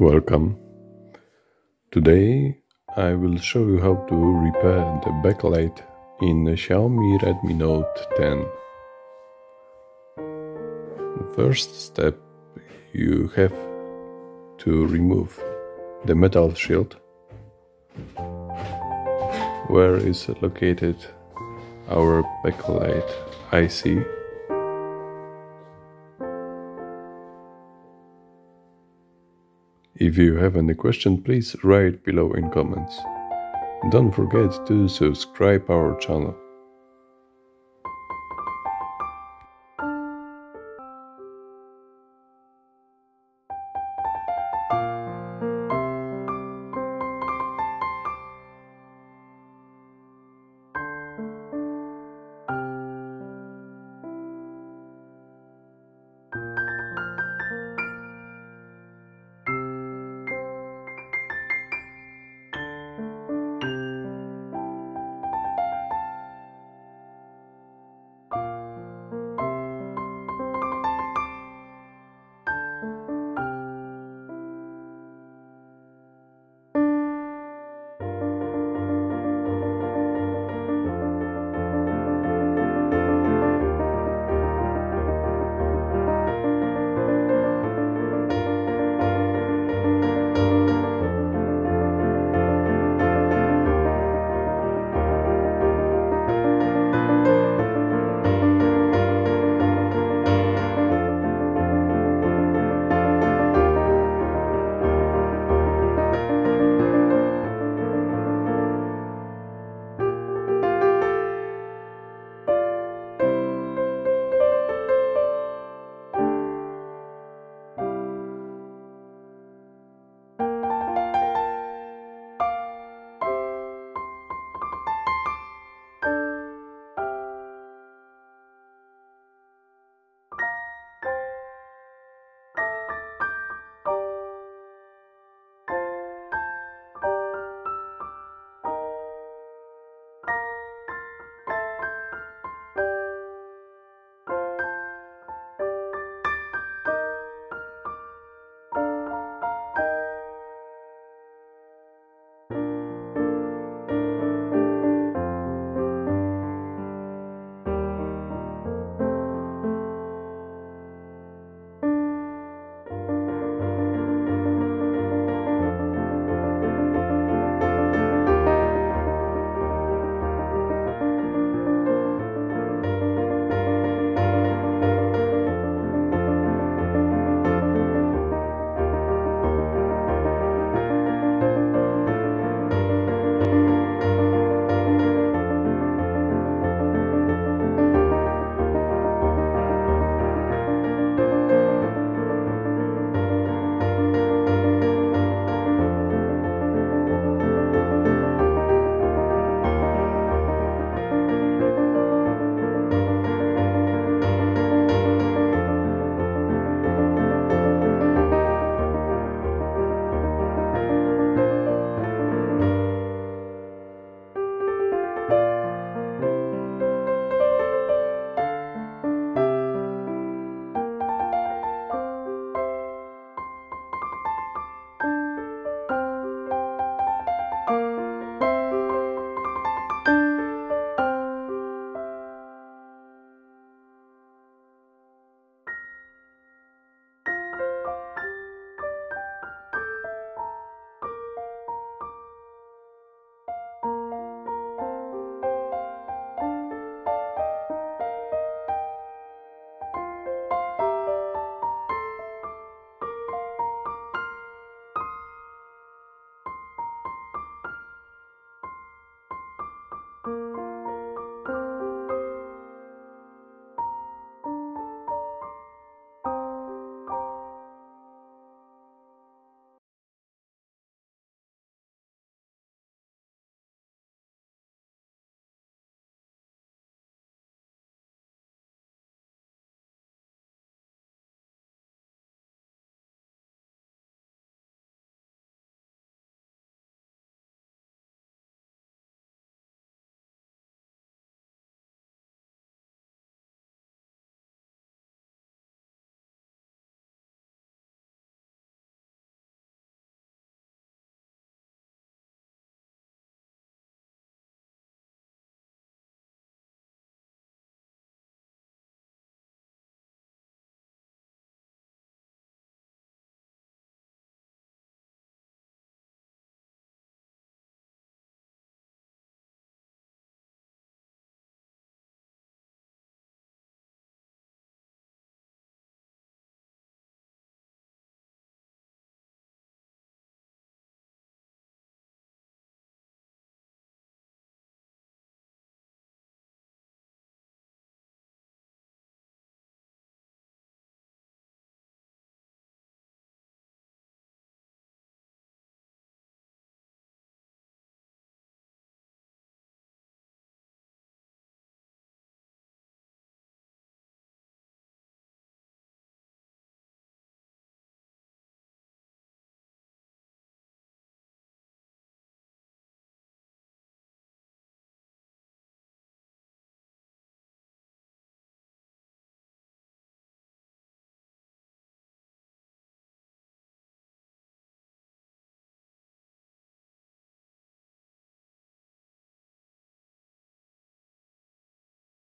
Welcome. Today I will show you how to repair the backlight in the Xiaomi Redmi Note 10. The first step you have to remove the metal shield where is located our backlight IC If you have any question, please write below in comments. Don't forget to subscribe our channel.